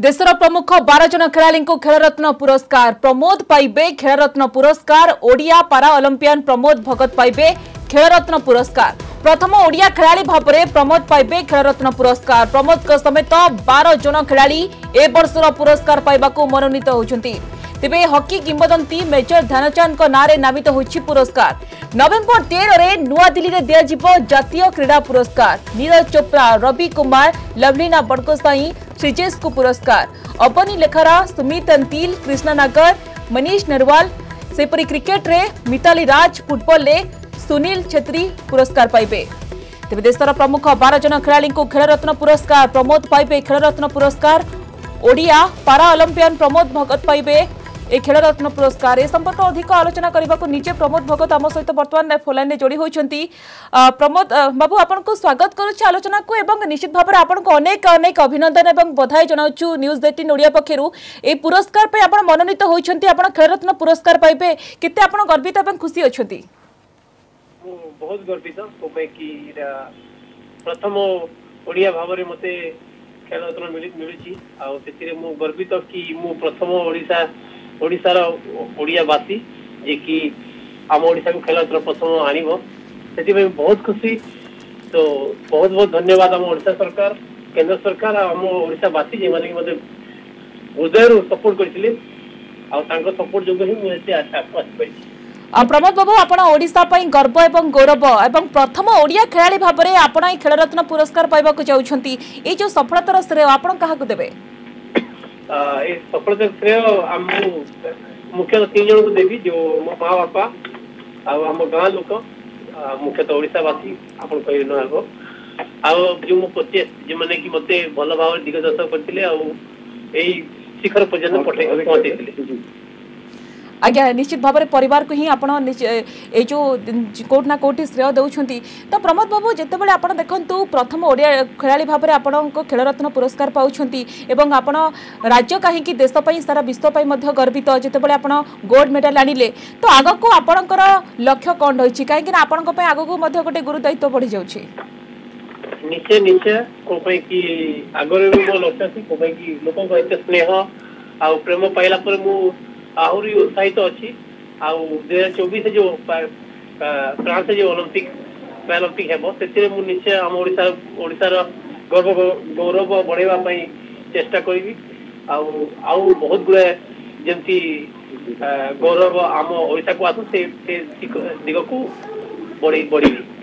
देशर प्रमुख बार जन खेला खेलरत्न पुरस्कार प्रमोद पाइबे खेलरत्न पुरस्कार ओडिया पारा ओलंपियन प्रमोद भगत पाइबे खेलरत्न पुरस्कार प्रथम ओडिया खेला भाव में प्रमोद पाइबे खेलरत्न पुरस्कार प्रमोद समेत बार जन खेला ए बर्षर पुरस्कार पाइबू मनोनीत हो तेज हकी किंबदी मेजर ध्यानचांद नाँ नामित हो पुरस्कार नवेम्बर तेर नी में दिजिव जतियों क्रीड़ा पुरस्कार नीरज चोप्रा रवि कुमार लवलीना बड़गोसाई श्रीजेस्कु पुरस्कार अपनी लेखरा सुमित अंतिल कृष्णनगर मनीष नरवाल सेपरी क्रिकेट रे मिताली राज फुटबल रे सुनील छेत्री पुरस्कार पाइबे तेबे देशर प्रमुख 12 जन खेलाड़ी को खेल रत्न पुरस्कार प्रमोद पाइबे खेल रत्न पुरस्कार ओडिया पारा ओलंपियन प्रमोद भगत पाइबे এই খেলরত্ন পুরস্কার এ সম্পর্ক অধিক আলোচনা করা নিজে প্রমোদ ভগত আমার সহ বর্তমান ফোলাইন যোড়ি হয়েছেন প্রমোদ বাবু আপনার স্বাগত করছি আলোচনা এবং নিশ্চিত ভাবে আপনার অনেক অনেক অভিনন্দন এবং বধাই জনাওছু নিউজ এইটিন ওড়িয়া পক্ষর এই পুরস্কার আপনার মনোনীত হয়েছেন আপনার খেলরত্ন পুরস্কার পাইবে কেতে আপনার গর্বিত এবং খুশি অনেক ବହୁତ ଗର୍ବିତ ମୋ ପାଇଁ କି ଏଇଟା ପ୍ରଥମ ଓଡ଼ିଆ ଭାବରେ ମୋତେ ଖେଳରତ୍ନ ମିଳିଛି ଆଉ ସେଥିରେ ମୁଁ ଓଡ଼ିଶାର ଓଡ଼ିଆବାସୀ ଯେ କି ଆମ ଓଡ଼ିଶାକୁ ଖେଳ ଏଥର ପ୍ରଥମ ଆଣିବ ସେଥିପାଇଁ ବହୁତ ଖୁସି ତ ବହୁତ ବହୁତ ଧନ୍ୟବାଦ ଆମ ଓଡ଼ିଶା ସରକାର କେନ୍ଦ୍ର ସରକାର ଆଉ ଆମ ଓଡ଼ିଶାବାସୀ ଯେଉଁମାନେ କି ମୋତେ ହୃଦୟରୁ ସପୋର୍ଟ କରିଥିଲେ ଆଉ ତାଙ୍କ ସପୋର୍ଟ ଯୋଗୁଁ ହିଁ ମୁଁ ଏତେ ଆଶାକୁ ଆସିପାରିଛି ପ୍ରମୋଦ ବାବୁ ଆପଣ ଓଡ଼ିଶା ପାଇଁ ଗର୍ବ ଏବଂ ଗୌରବ ଏବଂ ପ୍ରଥମ ଓଡ଼ିଆ ଖେଳାଳି ଭାବରେ ଆପଣ ଏହି ଖେଳରତ୍ନ ପୁରସ୍କାର ପାଇବାକୁ ଯାଉଛନ୍ତି ଏଇ ଯେଉଁ ସଫଳତାର ଶ୍ରେୟ ଆପଣ କାହାକୁ ଦେବେ એ સફળ થયો આમ હું મુખ્ય ત્રણ જણଙ୍କୁ ଦେବି ଯୋଉ ମୋ ମା ବାପା ଆଉ ଆମ ଗାଁ ଲୋକ ମୁଖ୍ୟତଃ ଓଡ଼ିଶାବାସୀ ଆପଣ କହିଲେ ନ ହେବ ଆଉ ଯୋଉ ମୋ କୋଚେସ୍ ଯୋଉମାନେ କି ମତେ ଭଲ ଭାବରେ ଦିଗଦର୍ଶନ କରିଥିଲେ ଆଉ ଏଇ ଶିଖର ପର୍ଯ୍ୟନ୍ତ ପଠେଇ ପହଞ୍ଚେଇଥିଲେ ଆଜ୍ଞା ନିଶ୍ଚିତ ଭାବରେ ପରିବାରକୁ ହିଁ ଆପଣ ଏଇ ଯେଉଁ କେଉଁଠି ନା କେଉଁଠି ଶ୍ରେୟ ଦେଉଛନ୍ତି ତ ପ୍ରମୋଦ ବାବୁ ଯେତେବେଳେ ଆପଣ ଦେଖନ୍ତୁ ପ୍ରଥମ ଓଡ଼ିଆ ଖେଳାଳି ଭାବରେ ଆପଣଙ୍କ ଖେଳରତ୍ନ ପୁରସ୍କାର ପାଉଛନ୍ତି ଏବଂ ଆପଣ ରାଜ୍ୟ କାହିଁକି ଦେଶ ପାଇଁ ସାରା ବିଶ୍ୱ ପାଇଁ ମଧ୍ୟ ଗର୍ବିତ ଯେତେବେଳେ ଆପଣ ଗୋଲ୍ଡ ମେଡ଼ାଲ୍ ଆଣିଲେ ତ ଆଗକୁ ଆପଣଙ୍କର ଲକ୍ଷ୍ୟ କ'ଣ ରହିଛି କାହିଁକିନା ଆପଣଙ୍କ ପାଇଁ ଆଗକୁ ମଧ୍ୟ ଗୋଟେ ଗୁରୁଦାୟିତ୍ୱ ବଢ଼ିଯାଉଛି ନିଶ୍ଚୟ ନିଶ୍ଚୟ କ'ଣ ପାଇଁ କି ଆଗରେ ବି ମୋ ଲକ୍ଷ୍ୟ ଅଛି କ'ଣ ପାଇଁ କି ଲୋକଙ୍କ ଏତେ ସ୍ନେହ ଆଉ ପ୍ରେମ ପାଇଲା ପରେ ମୁଁ ଆହୁରି ଉତ୍ସାହିତ ଅଛି ଆଉ ଦୁଇ ହଜାର ଚବିଶ ଯୋଉ ଫ୍ରାନ୍ସରେ ଯୋଉ ଅଲମ୍ପିକ ପ୍ୟାରାଲମ୍ପିକ ହେବ ସେଥିରେ ମୁଁ ନିଶ୍ଚୟ ଆମ ଓଡ଼ିଶାର ଓଡ଼ିଶାର ଗର୍ବ ଗୌରବ ବଢ଼େଇବା ପାଇଁ ଚେଷ୍ଟା କରିବି ଆଉ ଆଉ ବହୁତ ଗୁଡ଼ାଏ ଯେମିତି ଗୌରବ ଆମ ଓଡ଼ିଶାକୁ ଆସୁ ସେ ଦିଗକୁ ବଢ଼େଇ ବଢ଼ିବି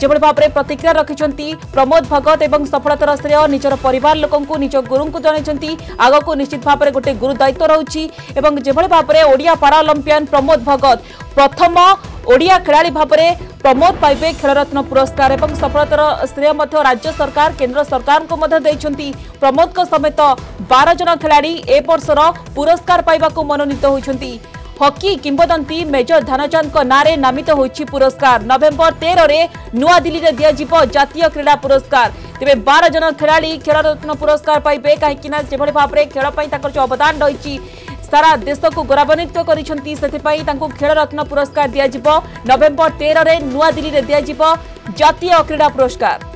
जोभि भाव में प्रतिक्रिया रखिंट प्रमोद भगत और सफलतार श्रेय निजर पर लोक निज गुरु को आग को निश्चित भाव में गोटे गुरु दायित्व रही भाव में ओडिया पाराओलंपियान प्रमोद भगत प्रथम ओडिया खेला भाव में प्रमोद पाए खेलरत्न पुरस्कार और सफलतार श्रेय राज्य सरकार केन्द्र सरकार को प्रमोद समेत बार जन खेला ए बर्षर पुरस्कार पाइबा मनोनीत होती ହକି କିମ୍ବଦନ୍ତୀ ମେଜର ଧ୍ୟାନଚାନ୍ଦଙ୍କ ନାଁରେ ନାମିତ ହୋଇଛି ପୁରସ୍କାର ନଭେମ୍ବର ତେରରେ ନୂଆଦିଲ୍ଲୀରେ ଦିଆଯିବ ଜାତୀୟ କ୍ରୀଡ଼ା ପୁରସ୍କାର ତେବେ ବାର ଜଣ ଖେଳାଳି ଖେଳରତ୍ନ ପୁରସ୍କାର ପାଇବେ କାହିଁକିନା ଯେଭଳି ଭାବରେ ଖେଳ ପାଇଁ ତାଙ୍କର ଯେଉଁ ଅବଦାନ ରହିଛି ସାରା ଦେଶକୁ ଗୌରବାନ୍ୱିତ କରିଛନ୍ତି ସେଥିପାଇଁ ତାଙ୍କୁ ଖେଳରତ୍ନ ପୁରସ୍କାର ଦିଆଯିବ ନଭେମ୍ବର ତେରରେ ନୂଆଦିଲ୍ଲୀରେ ଦିଆଯିବ ଜାତୀୟ କ୍ରୀଡ଼ା ପୁରସ୍କାର